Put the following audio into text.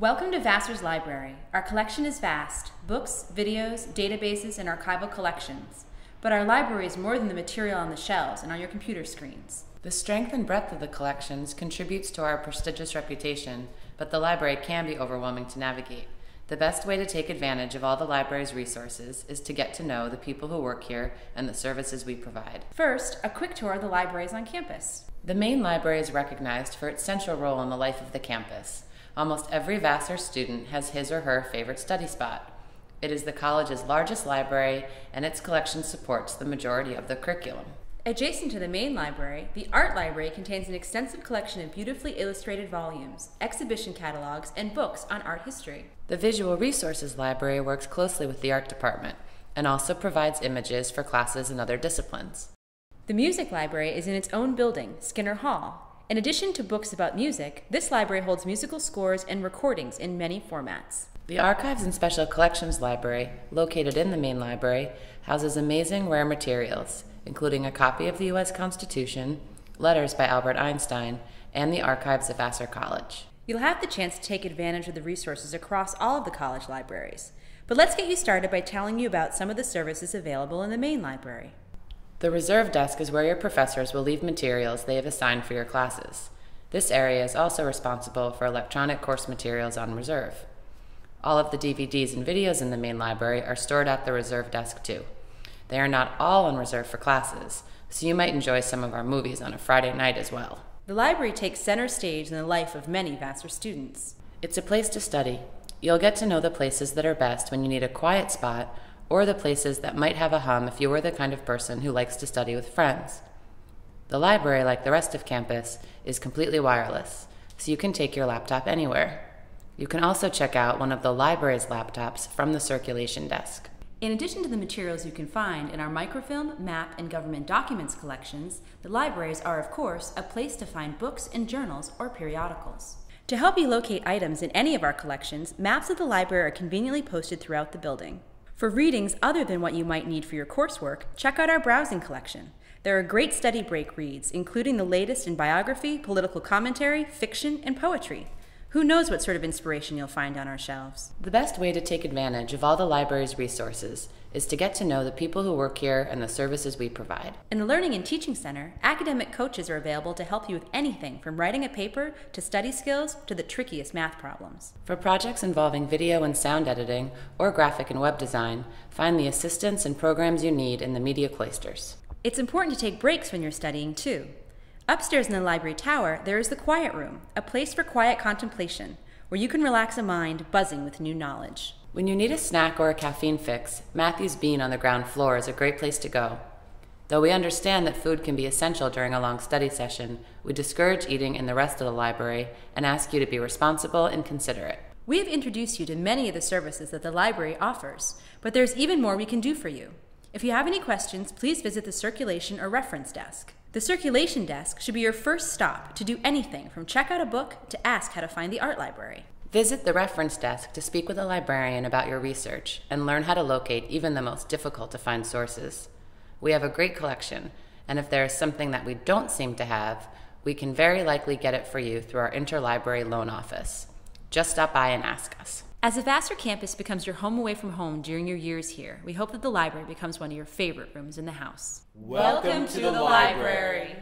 Welcome to Vassar's Library. Our collection is vast books, videos, databases, and archival collections. But our library is more than the material on the shelves and on your computer screens. The strength and breadth of the collections contributes to our prestigious reputation, but the library can be overwhelming to navigate. The best way to take advantage of all the library's resources is to get to know the people who work here and the services we provide. First, a quick tour of the libraries on campus. The main library is recognized for its central role in the life of the campus. Almost every Vassar student has his or her favorite study spot. It is the college's largest library, and its collection supports the majority of the curriculum. Adjacent to the main library, the art library contains an extensive collection of beautifully illustrated volumes, exhibition catalogs, and books on art history. The Visual Resources Library works closely with the art department and also provides images for classes in other disciplines. The music library is in its own building, Skinner Hall, in addition to books about music, this library holds musical scores and recordings in many formats. The Archives and Special Collections Library, located in the main library, houses amazing rare materials, including a copy of the U.S. Constitution, letters by Albert Einstein, and the archives of Vassar College. You'll have the chance to take advantage of the resources across all of the college libraries. But let's get you started by telling you about some of the services available in the main library. The reserve desk is where your professors will leave materials they have assigned for your classes. This area is also responsible for electronic course materials on reserve. All of the DVDs and videos in the main library are stored at the reserve desk too. They are not all on reserve for classes, so you might enjoy some of our movies on a Friday night as well. The library takes center stage in the life of many Vassar students. It's a place to study. You'll get to know the places that are best when you need a quiet spot or the places that might have a hum if you were the kind of person who likes to study with friends. The library, like the rest of campus, is completely wireless, so you can take your laptop anywhere. You can also check out one of the library's laptops from the circulation desk. In addition to the materials you can find in our microfilm, map, and government documents collections, the libraries are, of course, a place to find books and journals or periodicals. To help you locate items in any of our collections, maps of the library are conveniently posted throughout the building. For readings other than what you might need for your coursework, check out our browsing collection. There are great study break reads, including the latest in biography, political commentary, fiction, and poetry. Who knows what sort of inspiration you'll find on our shelves? The best way to take advantage of all the library's resources is to get to know the people who work here and the services we provide. In the Learning and Teaching Center, academic coaches are available to help you with anything from writing a paper to study skills to the trickiest math problems. For projects involving video and sound editing or graphic and web design, find the assistance and programs you need in the media cloisters. It's important to take breaks when you're studying, too. Upstairs in the library tower, there is the Quiet Room, a place for quiet contemplation, where you can relax a mind buzzing with new knowledge. When you need a snack or a caffeine fix, Matthew's Bean on the ground floor is a great place to go. Though we understand that food can be essential during a long study session, we discourage eating in the rest of the library and ask you to be responsible and considerate. We have introduced you to many of the services that the library offers, but there's even more we can do for you. If you have any questions, please visit the circulation or reference desk. The circulation desk should be your first stop to do anything from check out a book to ask how to find the art library. Visit the reference desk to speak with a librarian about your research and learn how to locate even the most difficult to find sources. We have a great collection, and if there is something that we don't seem to have, we can very likely get it for you through our interlibrary loan office. Just stop by and ask us. As the Vassar campus becomes your home away from home during your years here, we hope that the library becomes one of your favorite rooms in the house. Welcome, Welcome to, the, library.